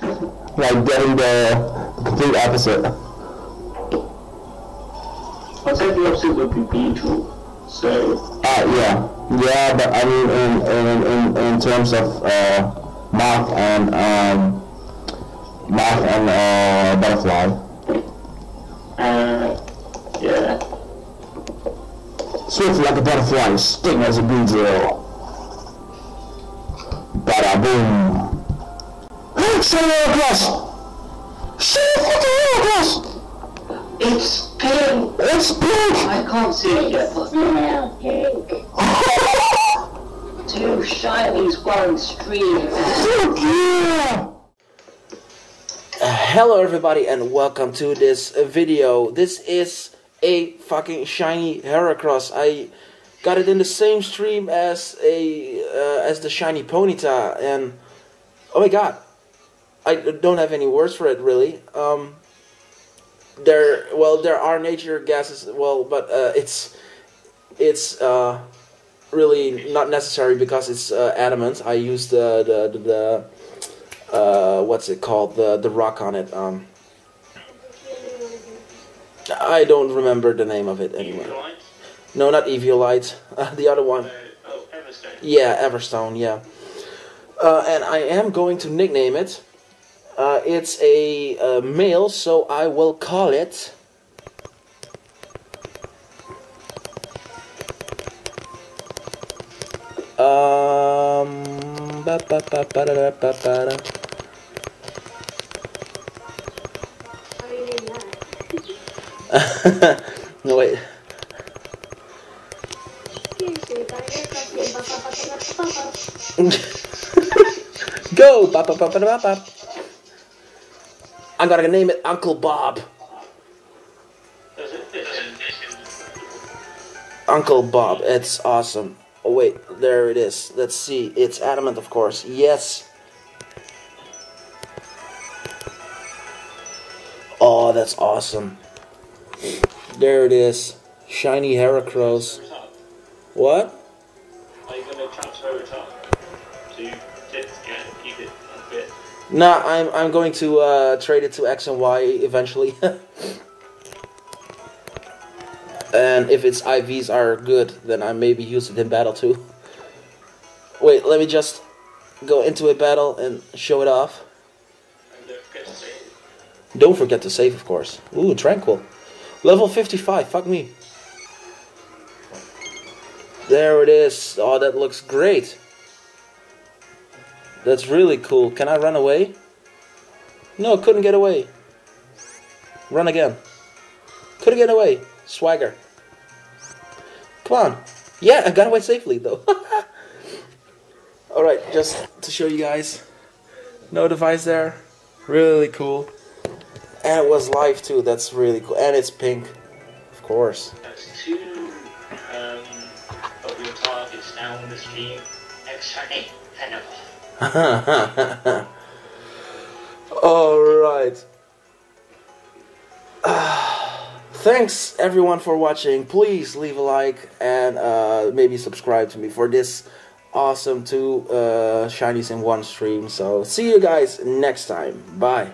like getting the, the complete opposite. I'd say the opposite would be Beetle. So, Uh, yeah, yeah, but I mean in in in, in terms of uh, moth and um, moth and uh, butterfly. uh, yeah. Swift like a butterfly, sting as a beetle. Bada boom. Show Heracross! Show your fucking across! It's pink! It's pink! I can't see it yet, but Smell pink. two shinies, one stream. Fuck yeah! Hello everybody and welcome to this uh, video. This is a fucking shiny Heracross. I got it in the same stream as a uh, as the shiny Ponyta and oh my god. I don't have any words for it really. Um there well there are nature gases well but uh, it's it's uh really not necessary because it's uh, adamant. I used the the the, the uh, what's it called? The the rock on it. Um, I don't remember the name of it anyway. No, not Eviolite. Uh, the other one. Oh, Everstone. Yeah, Everstone. Yeah. Uh, and I am going to nickname it. Uh, it's a uh, male, so I will call it. Um. ba ba ba ba da da ba ba da. How do you name that? no wait. Go! Bop, bop, bop, bop, bop. I'm gonna name it Uncle Bob. Uncle Bob, it's awesome. Oh wait, there it is. Let's see. It's adamant, of course. Yes. Oh, that's awesome. There it is. Shiny Heracross. What? Are you going to transfer it up to Nah, I'm I'm going to uh, trade it to X and Y eventually. and if its IVs are good, then I maybe use it in battle too. Wait, let me just go into a battle and show it off. Don't forget to save, of course. Ooh, tranquil. Level 55, fuck me. There it is. Oh, that looks great. That's really cool. Can I run away? No, couldn't get away. Run again. Couldn't get away. Swagger. Come on. Yeah, I got away safely though. Alright, just to show you guys. No device there. Really cool. And it was live too, that's really cool. And it's pink. Of course. that's two um, of your targets now on the stream. Venom. Alright. Thanks everyone for watching. Please leave a like and uh, maybe subscribe to me for this awesome two uh, shinies in one stream. So see you guys next time. Bye.